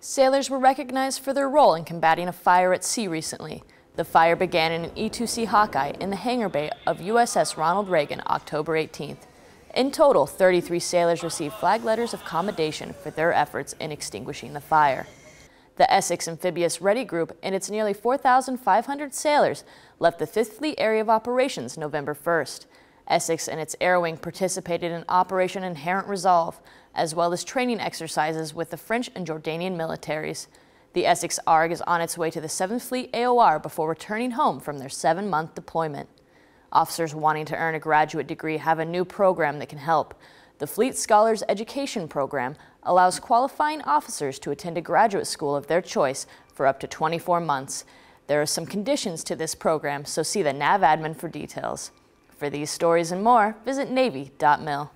Sailors were recognized for their role in combating a fire at sea recently. The fire began in an E-2C Hawkeye in the hangar bay of USS Ronald Reagan October 18th. In total, 33 sailors received flag letters of commendation for their efforts in extinguishing the fire. The Essex Amphibious Ready Group and its nearly 4,500 sailors left the 5th Fleet Area of Operations November 1st. Essex and its Air Wing participated in Operation Inherent Resolve, as well as training exercises with the French and Jordanian militaries. The Essex ARG is on its way to the 7th Fleet AOR before returning home from their seven-month deployment. Officers wanting to earn a graduate degree have a new program that can help. The Fleet Scholars Education Program allows qualifying officers to attend a graduate school of their choice for up to 24 months. There are some conditions to this program, so see the NAVADMIN for details. For these stories and more, visit Navy.mil.